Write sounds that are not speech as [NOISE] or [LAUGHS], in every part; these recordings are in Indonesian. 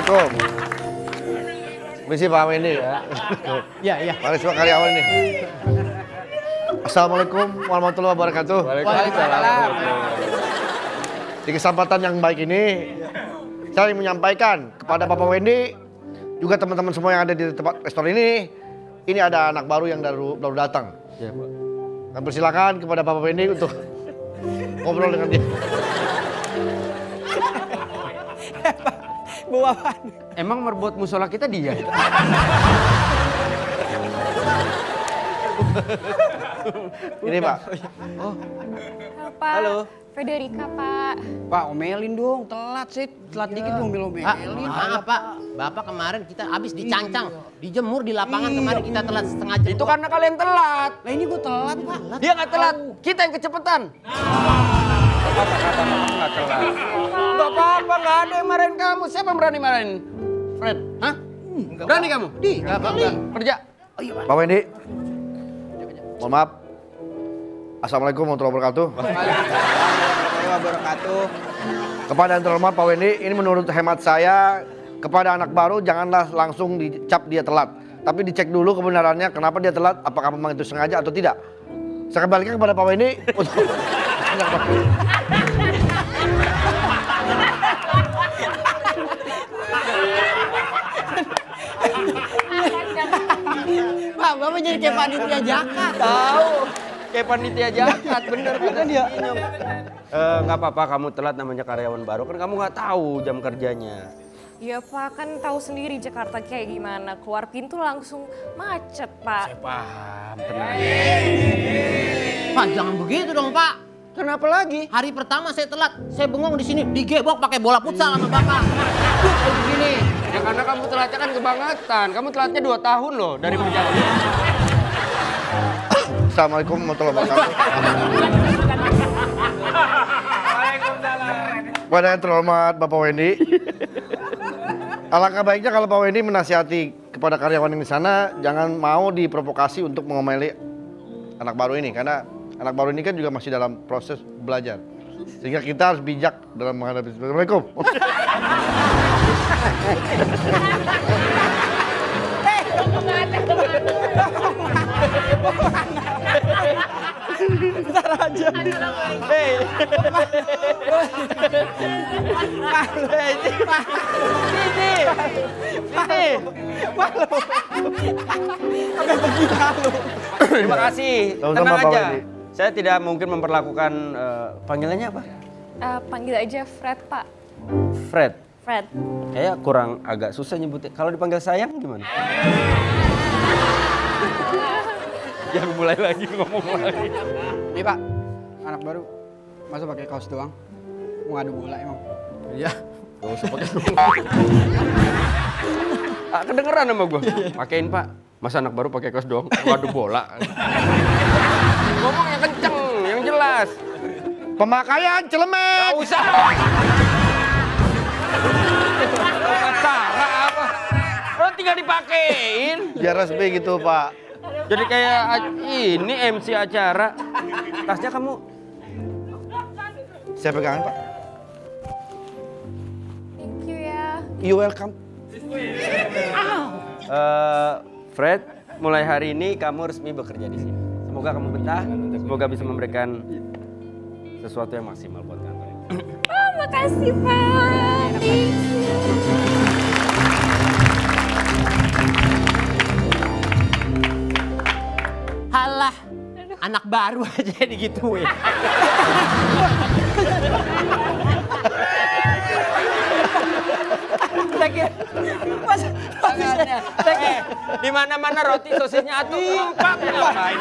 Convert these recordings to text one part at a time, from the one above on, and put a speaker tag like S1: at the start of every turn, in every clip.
S1: Assalamualaikum. Misi Pak Wendy ya.
S2: Iya, iya.
S1: Mari semua karyawan ini. Assalamualaikum warahmatullahi wabarakatuh.
S2: Waalaikumsalam.
S1: Di kesempatan yang baik ini, saya ingin menyampaikan kepada Bapak Wendy, juga teman-teman semua yang ada di tempat restoran ini, ini ada anak baru yang baru, baru datang.
S3: Iya, Pak.
S1: Dan persilakan kepada Bapak Wendy untuk ngobrol dengan dia. [LAUGHS]
S2: Bu apaan?
S3: Emang merbot musola kita dia?
S1: Ini Pak.
S4: Pak.
S3: Halo.
S4: Federica, Pak.
S2: Pak, omelin dong. Telat sih. Telat dikit dong
S5: Pak,
S2: omelin.
S5: maaf Pak, Bapak kemarin kita habis dicancang, dijemur di lapangan kemarin kita telat setengah jam.
S3: Itu karena kalian telat.
S2: Lah ini gue telat, Pak.
S3: Dia nggak telat, kita yang kecepatan. Apa kata kamu nggak telat? Nggak apa-apa, nggak ada yang marahin kamu. Siapa yang berani marahin? Fred, hah? Berani kamu? Di, nggak apa-apa. Kerja.
S1: Pak Wendy. Mohon maaf. Assalamualaikum warahmatullahi wabarakatuh.
S2: Warahmatullahi wabarakatuh.
S1: Kepada yang terhormat Pak Wendy, ini menurut hemat saya kepada anak baru janganlah langsung dicap dia telat. Tapi dicek dulu kebenarannya kenapa dia telat, apakah memang itu sengaja atau tidak. Saya kembalikan kepada Pak Wendy untuk [LAUGHS]
S2: Pak, Bapak jadi kayak panitia jakat.
S3: Tahu. Kayak panitia jakat, bener kata dia. Eh, nggak apa-apa, kamu telat namanya karyawan baru kan kamu nggak tahu jam kerjanya.
S4: Ya Pak, kan tahu sendiri Jakarta kayak gimana. Keluar pintu langsung macet, Pak.
S3: Paham, tenang.
S5: Pak, jangan begitu dong Pak.
S3: Kenapa lagi?
S5: Hari pertama saya telat, saya bengong di sini, digebok pakai bola futsal sama Bapak. Duh, kayak begini.
S3: Ya karena kamu telatnya kan kebangetan. Kamu telatnya dua tahun loh dari perjalanan.
S1: Assalamualaikum warahmatullahi wabarakatuh. Kepada yang terhormat Bapak Wendy. Alangkah baiknya kalau Pak Wendy menasihati kepada karyawan yang di sana jangan mau diprovokasi untuk mengomeli anak baru ini karena anak baru ini kan juga masih dalam proses belajar. Sehingga kita harus bijak dalam menghadapi Assalamualaikum.
S3: Hei. Sini. Sini. Terima kasih. Tenang aja. Saya tidak mungkin memperlakukan eh, panggilannya apa?
S4: Eh, panggil aja Fred, Pak.
S3: Fred.
S4: Fred.
S3: Kayak kurang agak susah nyebutnya. Kalau dipanggil sayang gimana? [LAUGHS] Jangan mulai lagi ngomong lagi.
S2: Nih, Pak. Anak baru. Masa pakai kaos doang? Mau ngadu bola emang?
S3: Iya. Gak usah pakai ah, kedengeran sama gue. Pakein pak. Masa anak baru pakai kaos doang? Waduh bola. [LAUGHS] Ngomong yang kenceng, yang jelas.
S1: Pemakaian celemek.
S3: Gak usah. Cara apa? Lo tinggal dipakein.
S1: Biar resmi gitu Pak.
S3: Jadi kayak ini MC acara. Tasnya kamu
S1: Saya pegangan Pak.
S4: Thank you ya.
S1: You welcome.
S3: Eh, Fred, mulai hari ini kamu resmi bekerja di sini. Semoga kamu betah, semoga bisa memberikan sesuatu yang maksimal buat kantor. [COUGHS]
S4: Oh, makasih, Pak. Thank you.
S5: Halah, anak baru [LAUGHS] aja digituin. [LAUGHS]
S2: Saya kira, mas,
S3: Eh, di mana-mana roti sosisnya atuh empat ngapain?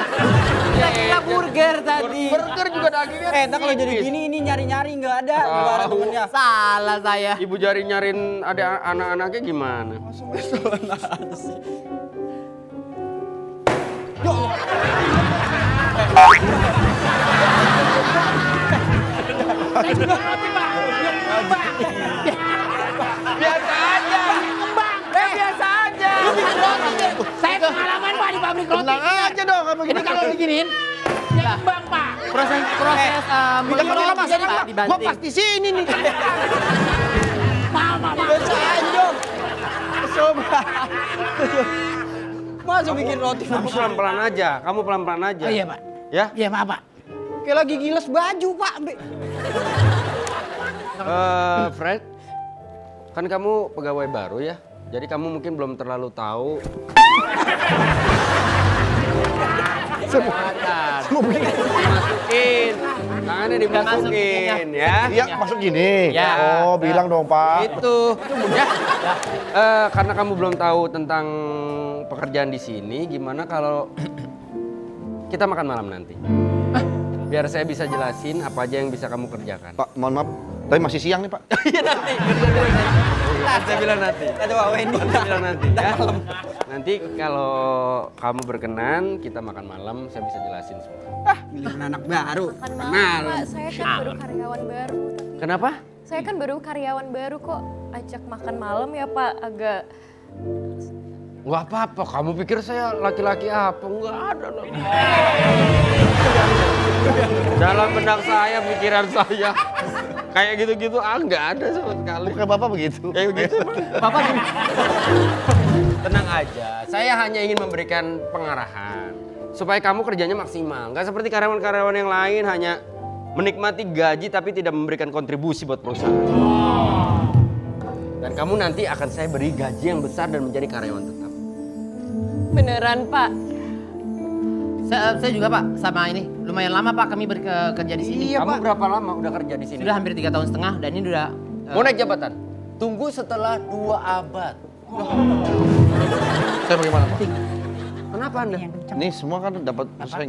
S2: saya kira burger tadi.
S3: Burger juga dagingnya.
S2: Eh, kalau jadi gini, ini nyari-nyari nggak ada. Nggak ada
S3: Tahu.
S2: temennya.
S5: Salah saya.
S3: Ibu jari nyarin ada anak-anaknya gimana? Biasa
S5: Ini kalau diginiin, ya kembang Pak. Proses proses uh, melurus
S1: lama
S5: Pak
S1: sekarang Pak.
S5: Dibanting.
S1: pas di sini nih.
S5: Maaf, maaf.
S2: Biasa aja.
S3: Masa bikin roti Kamu pelan-pelan aja, kamu pelan-pelan aja.
S5: Oh iya pak.
S3: Ya?
S5: Iya maaf pak.
S2: Kayak lagi gilas baju, Pak.
S3: Eh, Fred, kan kamu pegawai baru ya, jadi kamu mungkin belum terlalu tahu. Dimasukin, tangannya dimasukin ya.
S1: Iya, masuk gini.
S5: Ya.
S1: Oh, bilang dong, Pak.
S3: Itu, ya. Eh, karena kamu belum tahu tentang pekerjaan di sini, gimana kalau kita makan malam nanti? Biar saya bisa jelasin apa aja yang bisa kamu kerjakan.
S1: Pak, mohon maaf. Tapi masih siang nih, Pak. [LAUGHS]
S3: Iya nanti, saya bilang nanti.
S2: Ada Pak Wendy.
S3: Saya bilang nanti ya. Nanti kalau kamu berkenan, kita makan malam, saya bisa jelasin semua.
S2: Giliran anak baru.
S4: Makan malam, Pak. Saya kan baru karyawan baru.
S3: Kenapa?
S4: saya kan baru karyawan baru kok. Ajak makan malam ya Pak. Agak
S3: Nggak apa-apa, kamu pikir saya laki-laki apa? Nggak ada dong. [LAUGHS] Dalam benak saya, pikiran saya, kayak gitu-gitu, ah nggak ada sama sekali.
S1: Bukan Bapak begitu.
S3: Kayak begitu. Bapak. Tenang aja, saya hanya ingin memberikan pengarahan. Supaya kamu kerjanya maksimal. Nggak seperti karyawan-karyawan yang lain hanya menikmati gaji tapi tidak memberikan kontribusi buat perusahaan. Dan kamu nanti akan saya beri gaji yang besar dan menjadi karyawan tetap.
S4: beneran Pak.
S5: Saya, saya juga pak sama ini lumayan lama pak kami bekerja di sini.
S3: kamu berapa lama udah kerja di sini?
S5: Sudah hampir tiga tahun setengah dan ini udah. eh,
S3: Mau naik jabatan? Tunggu setelah dua abad.
S1: Saya bagaimana, Pak?
S3: Kenapa anda?
S1: Ini semua kan dapat saya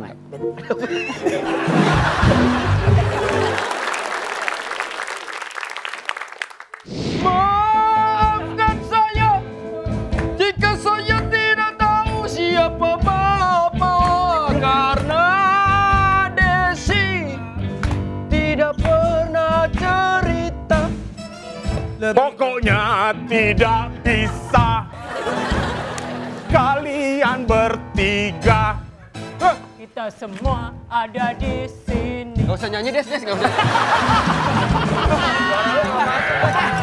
S6: Pokoknya tidak bisa. Kalian bertiga.
S7: Kita semua ada di sini.
S3: Gak usah nyanyi Des, Des, gak usah. [LAUGHS]